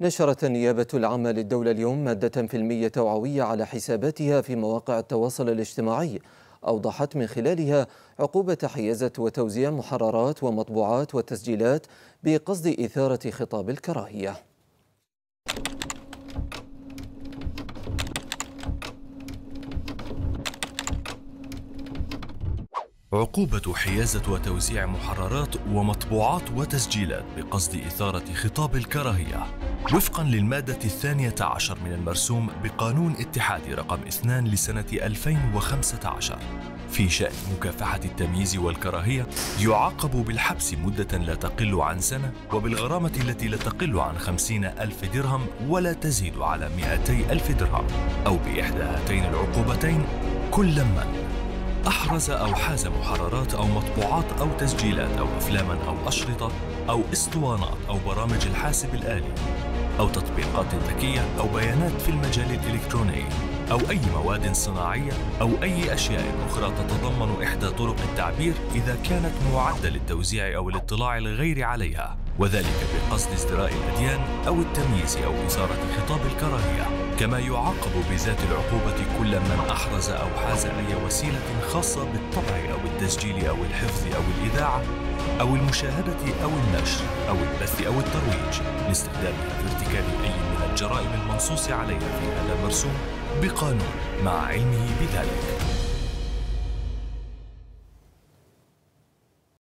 نشرت النيابة العامة للدولة اليوم مادة فيلمية توعوية على حساباتها في مواقع التواصل الاجتماعي. أوضحت من خلالها عقوبة حيازة وتوزيع محررات ومطبوعات وتسجيلات بقصد إثارة خطاب الكراهية. عقوبة حيازة وتوزيع محررات ومطبوعات وتسجيلات بقصد إثارة خطاب الكراهية. وفقا للمادة الثانية عشر من المرسوم بقانون اتحادي رقم 2 لسنة 2015 في شأن مكافحة التمييز والكراهية يعاقب بالحبس مدة لا تقل عن سنة وبالغرامة التي لا تقل عن خمسين ألف درهم ولا تزيد على مئتي ألف درهم أو بإحدى هاتين العقوبتين كل من أحرز أو حاز محررات أو مطبوعات أو تسجيلات أو أفلاما أو أشرطة أو اسطوانات أو برامج الحاسب الآلي أو تطبيقات ذكية أو بيانات في المجال الإلكتروني أو أي مواد صناعية أو أي أشياء أخرى تتضمن إحدى طرق التعبير إذا كانت معدة للتوزيع أو الاطلاع الغير عليها وذلك بقصد ازدراء الأديان أو التمييز أو إثارة خطاب الكراهية. كما يعاقب بذات العقوبة كل من أحرز أو حاز أي وسيلة خاصة بالطبع أو التسجيل أو الحفظ أو الإذاعة أو المشاهدة أو النشر أو البث أو الترويج. لاستخدامها في ارتكاب أي من الجرائم المنصوص عليها في هذا المرسوم بقانون مع علمه بذلك.